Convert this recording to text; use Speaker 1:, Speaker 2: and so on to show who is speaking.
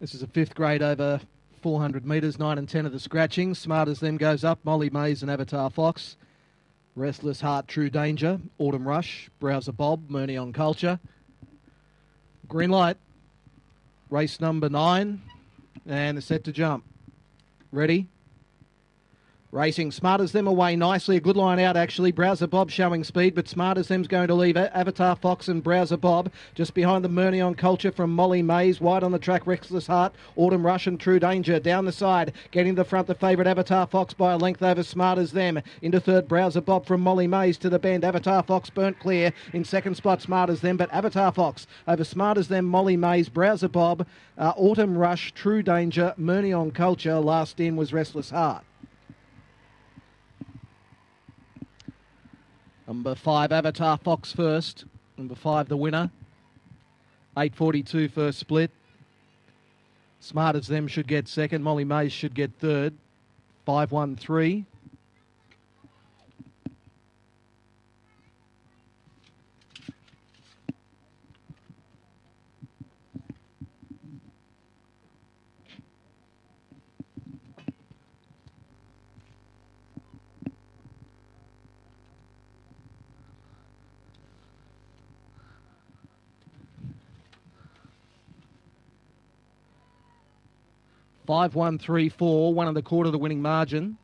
Speaker 1: This is a fifth grade over 400 metres, 9 and 10 of the scratching. Smart as them goes up. Molly Mays and Avatar Fox. Restless Heart, True Danger. Autumn Rush. Browser Bob. Mooney on Culture. Green light. Race number nine. And they're set to jump. Ready? Racing Smart as them away nicely. A good line out, actually. Browser Bob showing speed, but Smart as them's going to leave Avatar Fox and Browser Bob just behind the Murney on Culture from Molly Mays. Wide on the track, Restless Heart. Autumn Rush and True Danger down the side. Getting the front, the favourite Avatar Fox by a length over Smart as them. Into third, Browser Bob from Molly Mays to the bend. Avatar Fox burnt clear. In second spot, Smart as them, but Avatar Fox over Smart as them, Molly Mays, Browser Bob, uh, Autumn Rush, True Danger, Murney on Culture. Last in was Restless Heart. Number five, Avatar Fox first. Number five, the winner. 8.42 first split. Smart as them should get second. Molly Mays should get third. 5-1-3. 5 1 3 4, one and a quarter the winning margin.